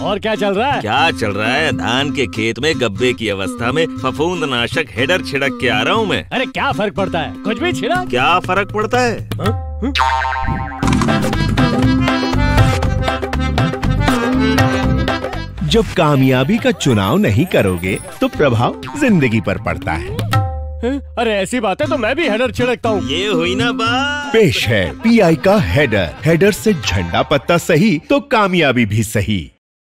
और क्या चल रहा है? क्या चल रहा है? धान के खेत में गब्बे की अवस्था में फफूंद नाशक हेडर छिड़क के आ रहा हूँ मैं। अरे क्या फ़र्क पड़ता है? कुछ भी छिड़ा। क्या फ़र्क पड़ता है? हा? जब कामयाबी का चुनाव नहीं करोगे तो प्रभाव ज़िंदगी पर पड़ता है। हाँ? अरे ऐसी बात है तो मैं भी हेडर छिड़कता हूँ। ये हुई ना बात। पेश है पीआई का हेडर हेडर से झंडा पत्ता सही तो कामयाबी भी सही।